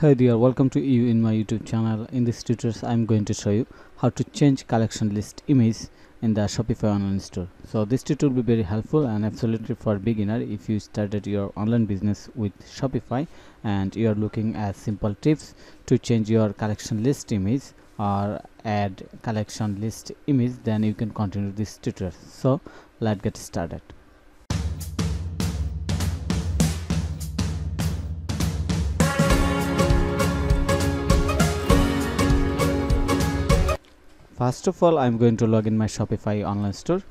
Hi dear, welcome to you in my YouTube channel. In this tutorial, I'm going to show you how to change collection list image in the Shopify online store. So this tutorial will be very helpful and absolutely for beginner if you started your online business with Shopify and you are looking at simple tips to change your collection list image or add collection list image then you can continue this tutorial. So let's get started. First of all I'm going to log in my Shopify online store.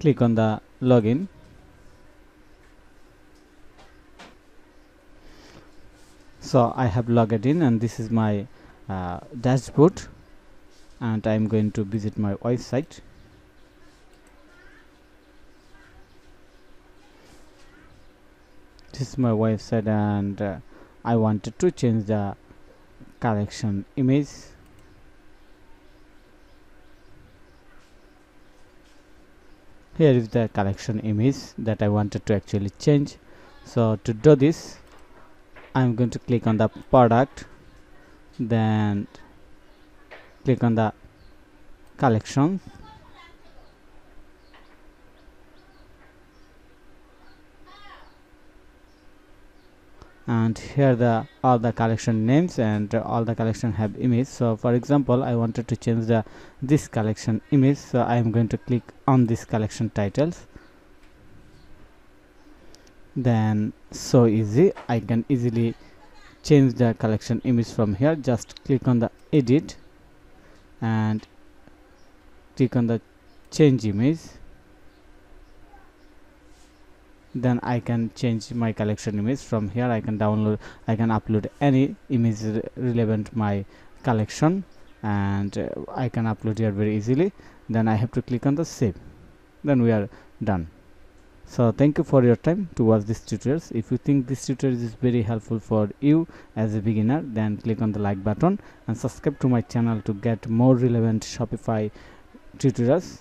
Click on the login. So I have logged in and this is my uh, dashboard and I'm going to visit my website this is my website and uh, I wanted to change the collection image. Here is the collection image that I wanted to actually change. So to do this I'm going to click on the product then click on the collection and here the all the collection names and all the collection have image. So for example i wanted to change the this collection image. So i am going to click on this collection titles. Then so easy. I can easily change the collection image from here. Just click on the edit and click on the change image then I can change my collection image from here I can download I can upload any image re relevant my collection and uh, I can upload here very easily then I have to click on the save then we are done so thank you for your time to watch this tutorials if you think this tutorial is very helpful for you as a beginner then click on the like button and subscribe to my channel to get more relevant shopify tutorials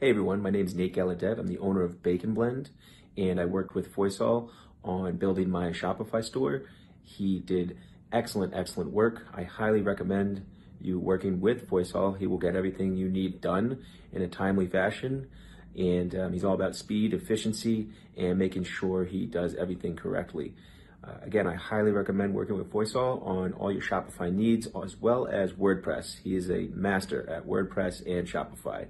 Hey everyone, my name is Nate Gallaudet. I'm the owner of Bacon Blend, and I worked with Foysal on building my Shopify store. He did excellent, excellent work. I highly recommend you working with Foysal. He will get everything you need done in a timely fashion, and um, he's all about speed, efficiency, and making sure he does everything correctly. Uh, again, I highly recommend working with Foysal on all your Shopify needs as well as WordPress. He is a master at WordPress and Shopify.